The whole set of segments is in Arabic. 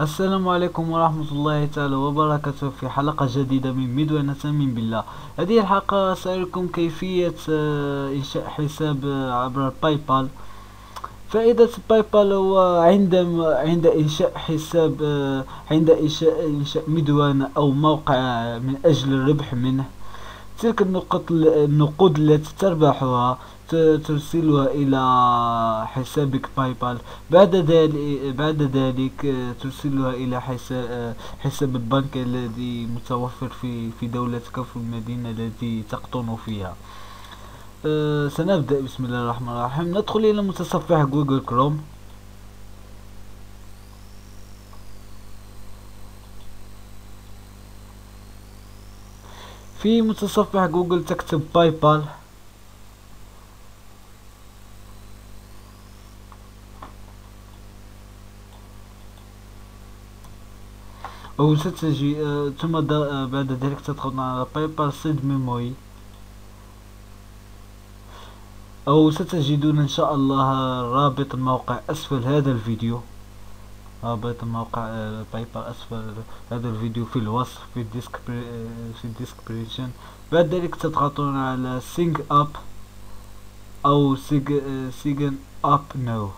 السلام عليكم ورحمة الله تعالى وبركاته في حلقة جديدة من مدونة من بالله. هذه الحلقة سأريكم كيفية آه، إنشاء حساب آه، عبر باي بال فائدة باي بال هو عندما عند إنشاء حساب آه، عند إنشاء إنشاء مدونة أو موقع من أجل الربح منه. تلك النقود التي تربحها ترسلها إلى حسابك PayPal بعد ذلك بعد ذلك آه، ترسلها إلى حساب آه، حساب البنك الذي متوفر في في دولتك في المدينة التي تقطن فيها. أه سنبدأ. بسم الله الرحمن الرحيم. ندخل إلى متصفح Google Chrome. في متصفح جوجل تكتب PayPal أو ستجي آه، ثم آه، بعد ذلك تضغط على PayPal سيد ميموري أو ستجدون إن شاء الله رابط الموقع أسفل هذا الفيديو. رابط الموقع PayPal أسفل هذا الفيديو في الوصف في ال desc في ال description بعد ذلك تضغطون على sign up أو sign up now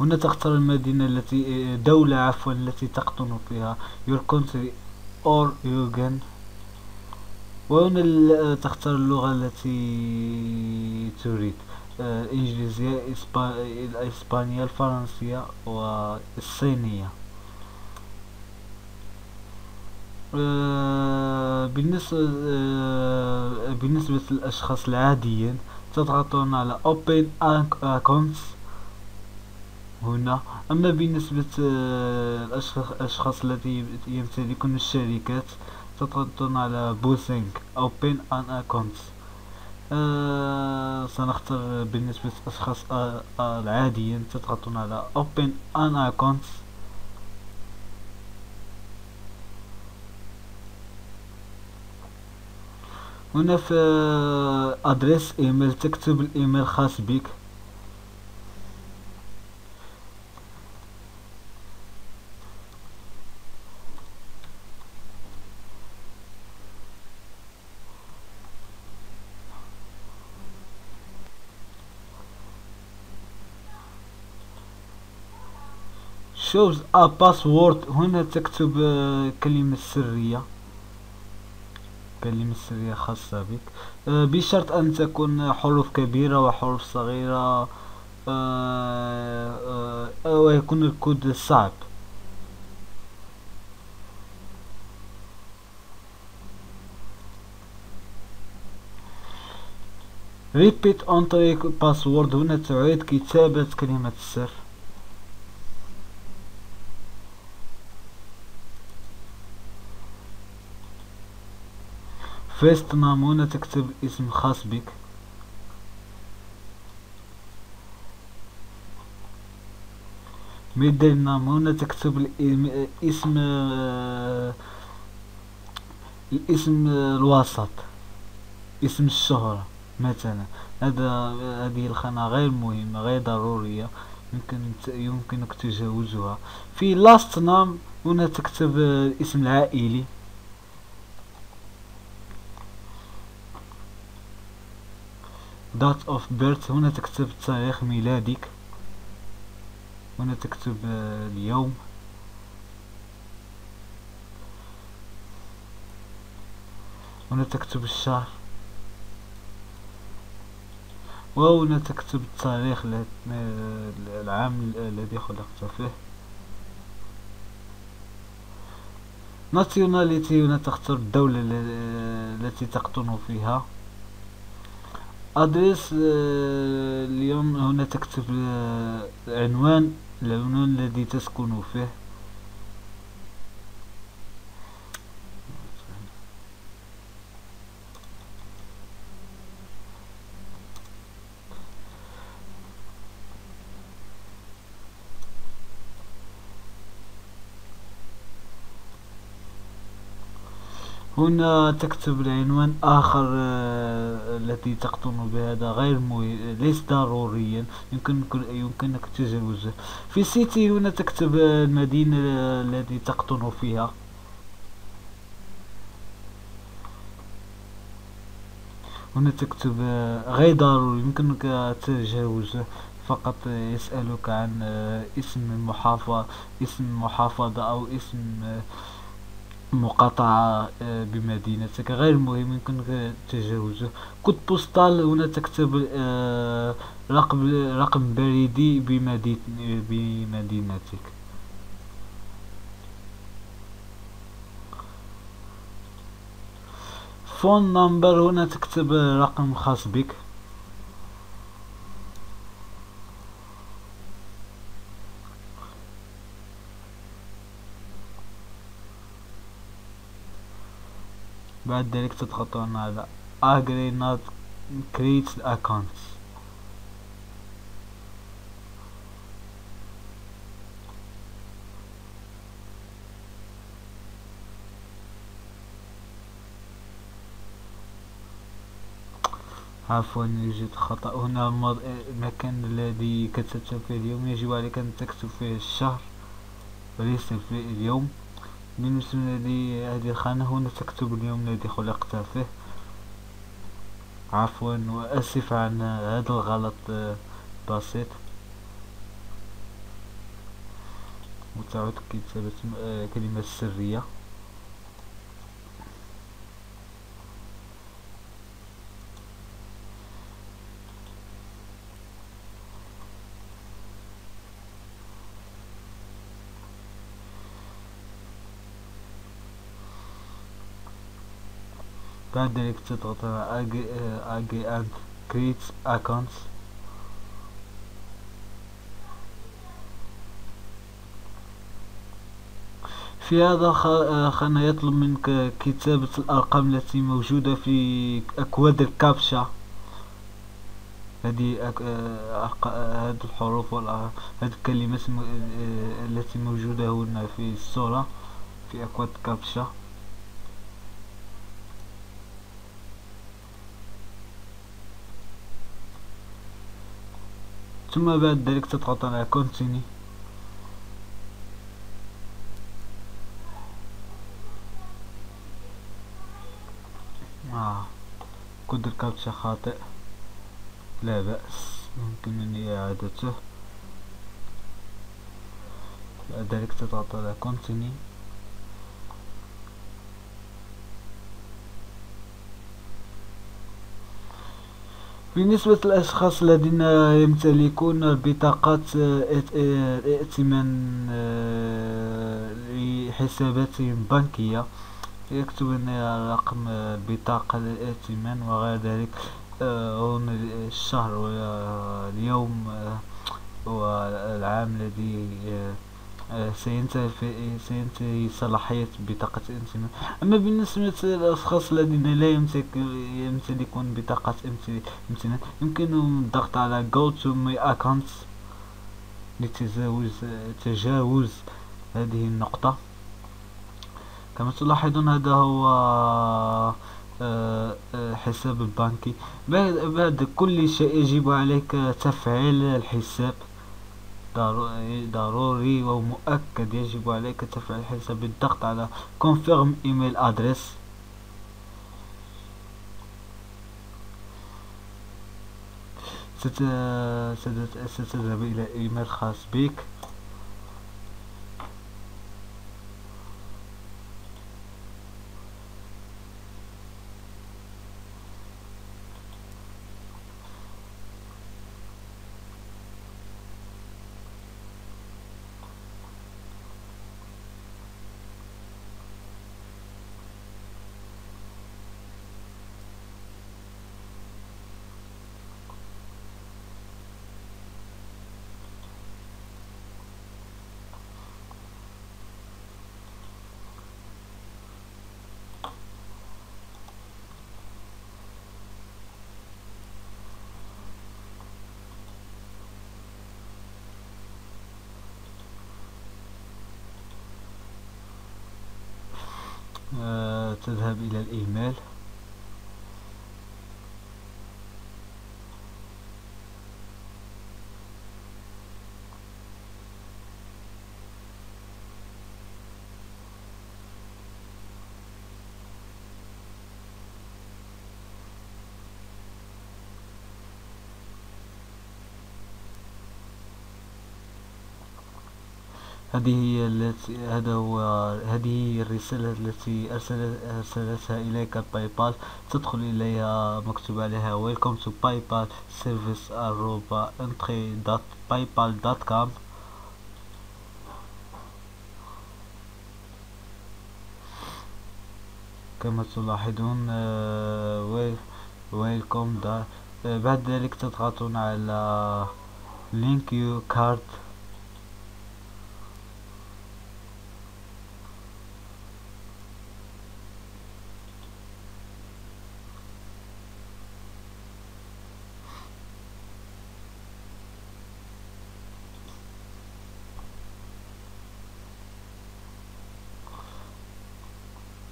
هنا تختار المدينة التي دولة عفوا التي تقطن فيها. Your country or region وهنا تختار اللغة التي تريد. الإنجليزية الإسبانية الفرنسية والصينية. بالنسبة بالنسبة للأشخاص العاديين تضغطون على open accounts هنا. أما بالنسبة آه، الأشخاص الذين يمتلكون الشركات تضغطون على بوسينج أو بين أن أكونت أه سنختار بالنسبة للأشخاص آه، آه، العاديين تضغطون على open an account هنا في أدريس إيميل تكتب الإيميل الخاص بك. Shows a هنا تكتب آه، كلمة سرية. كلمة سرية خاصة بك. آه، بشرط أن تكون حروف كبيرة وحروف صغيرة آه، ويكون الكود صعب. Repeat entry password. هنا تعيد كتابة كلمة السر. first هنا تكتب اسم خاص بك. middle هنا تكتب الاسم الاسم الوسط اسم الشهرة مثلا. هذا هذه الخانة غير مهمة غير ضرورية يمكن يمكنك تجاوزها. في last name هنا تكتب الاسم العائلي. Date of birth هنا تكتب تاريخ ميلادك. هنا تكتب آه، اليوم. هنا تكتب الشهر. وهنا تكتب التاريخ العام الذي خلقت فيه. Nationality هنا تختار الدولة التي تقطن فيها. ادرس آه، اليوم هنا تكتب آه، عنوان العنوان الذي تسكن فيه. هنا تكتب العنوان آخر آه، الذي تقطن بهذا غير مهم ليس ضروريا. يمكنك يمكنك تجاوزه في سيتي هنا تكتب المدينة التي تقطن فيها. هنا تكتب آه، غير ضروري يمكنك تجاوزه فقط يسألك عن آه، اسم المحافظة اسم المحافظة أو اسم مقاطعة آه، بمدينتك. غير مهم يمكنك تجاوزه code postal هنا تكتب آه، رقم رقم بريدي بمدينتك. phone number هنا تكتب رقم خاص بك. بعد ذلك تضغطون على agree not create accounts. عفوا يوجد خطأ. هنا المكان الذي كتبت فيه اليوم يجب عليك أن تكتب فيه الشهر وليس فيه اليوم. بالنسبة لهذه الخانة هنا تكتب اليوم الذي خلقت فيه. عفوا وأسف عن هذا الغلط بسيط. وتعود كتابة كلمة سرية. بعد ذلك تضغط على agree and create accounts في هذا خانة يطلب منك كتابة الأرقام التي موجودة في أكواد الكابشا هذه هذه الحروف هذه الكلمات التي موجودة هنا في الصورة في أكواد كابشا ثم بعد ذلك تضغط على continue آه. كود الكابتشا خاطئ. لا بأس. يمكنني إعادته. بعد ذلك تضغط على continue بالنسبة للأشخاص الذين يمتلكون بطاقات ائتمان آه، لحساباتهم البنكية يكتبون رقم البطاقة الائتمان وغير ذلك آه، هنا الشهر واليوم آه، والعام الذي سينتهي سينتهي صلاحية بطاقة الائتمان أما بالنسبة للأشخاص الذين لا يمتلكون بطاقة ائتمان يمكنهم الضغط على go to my account لتجاوز تجاوز هذه النقطة. كما تلاحظون هذا هو آه، آه، حساب البنكي. بعد كل شيء يجب عليك تفعيل الحساب. ضروري ومؤكد يجب عليك تفعيل الحساب بالضغط على confirm email address. ستذهب إلى إيميل خاص بك. تذهب إلى الإيميل. هذه هي التي هذا هو هذه هي الرسالة التي أرسل أرسلتها إليك PayPal تدخل إليها مكتوب عليها welcome to PayPal service arobase intl dot PayPal dot com كما تلاحظون welcome بعد ذلك تضغطون على لينك يو كارد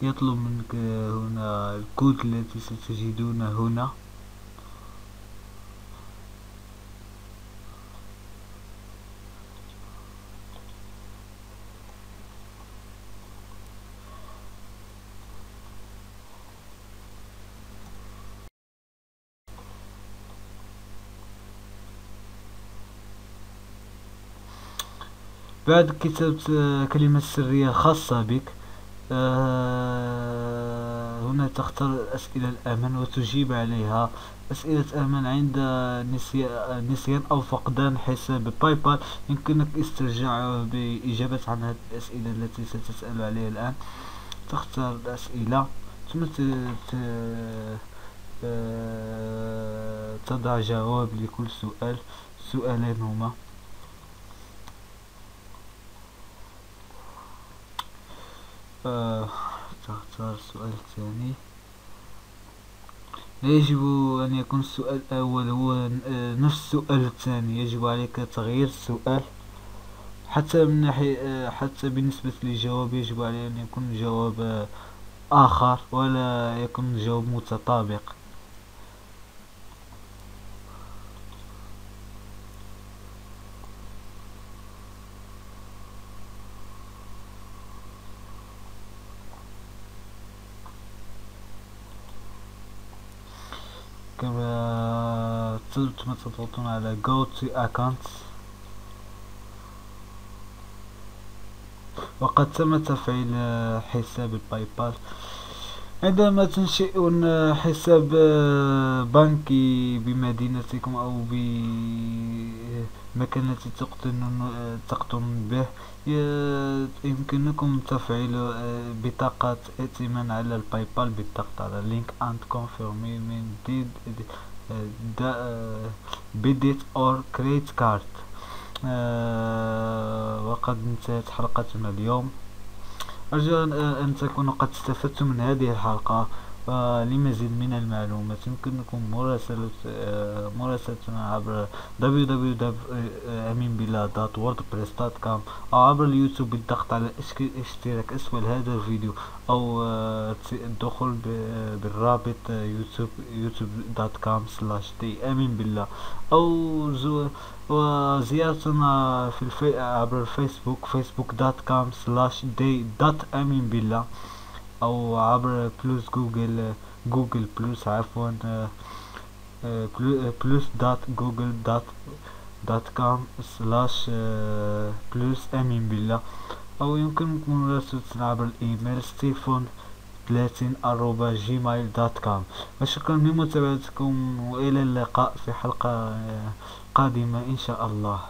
يطلب منك هنا الكود التي ستجدونه هنا. بعد كتابة كلمة سرية خاصة بك. هنا تختار الأسئلة الأمن وتجيب عليها أسئلة أمن عند نسيان أو فقدان حساب باي بال يمكنك استرجاعه بإجابة عن هذه الأسئلة التي ستسأل عليها الآن. تختار الأسئلة. ثم آه، تضع جواب لكل سؤال. سؤالين هما تختار السؤال الثاني. يجب أن يكون السؤال الأول هو نفس السؤال الثاني. يجب عليك تغيير السؤال. حتى من ناحية حتى بالنسبة للجواب يجب عليه أن يكون جواب آخر ولا يكون جواب متطابق كما ثم تضغطون على go to accounts. وقد تم تفعيل حساب ال PayPal عندما تنشئون حساب بنكي بمدينتكم أو بمكان التي تقطن به يمكنكم تفعيل بطاقة ائتمان على ال PayPal بالضغط على link and confirm my debit debit or credit card. وقد انتهت حلقتنا اليوم. أرجو أن تكونوا قد استفدتم من هذه الحلقة. ولمزيد من المعلومات؟ يمكنكم مراسلة مراسلتنا عبر www.aminbillah.wordpress.com أو عبر اليوتيوب بالضغط على اشتراك أسفل هذا الفيديو أو الدخول بالرابط يوتيوب youtube.com slash أو وزيارتنا في الفي... عبر الفيسبوك facebook.com slash أو عبر بلوس جوجل جوجل بلوس عفوا بلوس دوت جوجل دوت دوت كوم سلاش بلوس امين بالله أو يمكنكم مراسلتنا عبر الايميل ستيفون ثلاثين arobase Gmail dot com وشكرا لمتابعتكم وإلى اللقاء في حلقة قادمة إن شاء الله.